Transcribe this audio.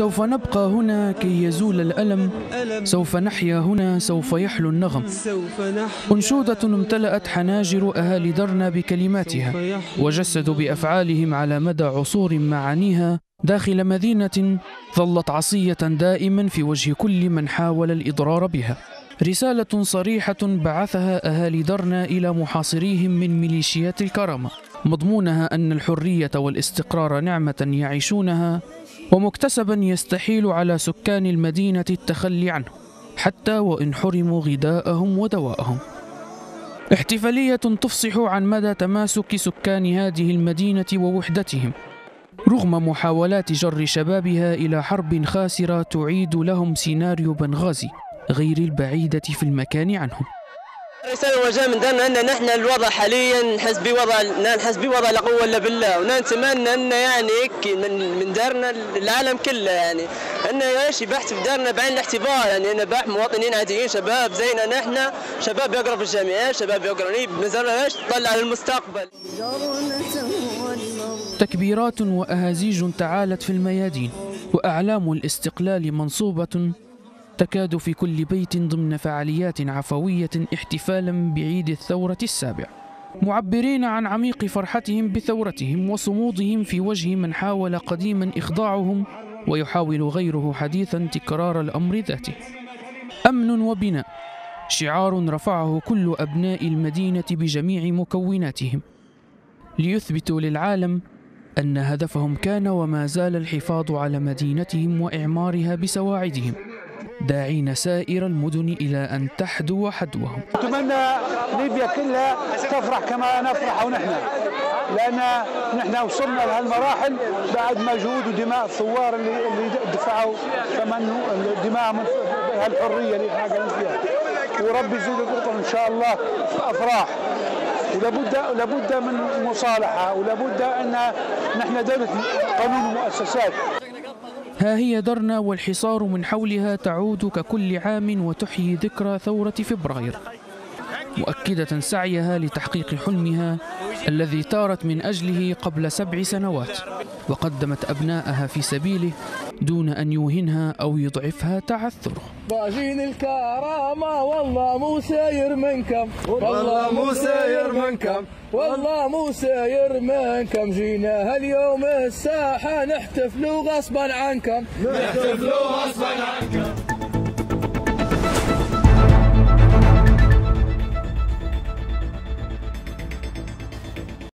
سوف نبقى هنا كي يزول الألم. سوف نحيا هنا سوف يحلو النغم. أنشودة امتلأت حناجر أهالي درنا بكلماتها وجسدوا بأفعالهم على مدى عصور معانيها داخل مدينة ظلت عصية دائما في وجه كل من حاول الإضرار بها. رسالة صريحة بعثها أهالي درنا إلى محاصريهم من ميليشيات الكرامة مضمونها أن الحرية والاستقرار نعمة يعيشونها ومكتسبا يستحيل على سكان المدينة التخلي عنه حتى وإن حرموا غذاءهم ودواءهم. احتفالية تفصح عن مدى تماسك سكان هذه المدينة ووحدتهم. رغم محاولات جر شبابها إلى حرب خاسرة تعيد لهم سيناريو بنغازي غير البعيدة في المكان عنهم. رسالة وجهة من دارنا أن نحن الوضع حاليا نحس بوضع نحس بوضع لا قوة إلا بالله. ونتمنى أن يعني من من دارنا العالم كله يعني. أن إيش بحث في دارنا بعين الاعتبار يعني. أنا بحث مواطنين عاديين شباب زينا نحن. شباب يقرأ في الجامعات شباب يقرأ إيش؟ طلع على المستقبل. تكبيرات وأهازيج تعالت في الميادين وأعلام الاستقلال منصوبة تكاد في كل بيت ضمن فعاليات عفوية احتفالا بعيد الثورة السابع. معبرين عن عميق فرحتهم بثورتهم وصمودهم في وجه من حاول قديما إخضاعهم ويحاول غيره حديثا تكرار الأمر ذاته. أمن وبناء. شعار رفعه كل أبناء المدينة بجميع مكوناتهم. ليثبتوا للعالم أن هدفهم كان وما زال الحفاظ على مدينتهم وإعمارها بسواعدهم. داعين سائر المدن إلى أن تحدو حدوهم. أتمنى ليبيا كلها تفرح كما نفرح ونحن لأن نحن وصلنا لهالمراحل بعد مجهود ودماء الثوار اللي اللي دفعوا ثمن دماء هالحرية اللي إحنا فيها. وربي يزيد إن شاء الله أفراح. ولابد لابد من مصالحة ولابد أن نحن دولة قانون ومؤسسات. ها هي درنا والحصار من حولها تعود ككل عام وتحيي ذكرى ثورة فبراير. مؤكدة سعيها لتحقيق حلمها الذي ثارت من أجله قبل سبع سنوات. وقدمت أبناءها في سبيله دون أن يوهنها أو يضعفها تعثره. باجين الكرامة والله مو ساير منكم والله مو ساير منكم والله مو ساير منكم جينا هاليوم الساحة نحتفلوا غصبا عنكم نحتفلوا غصبا عنكم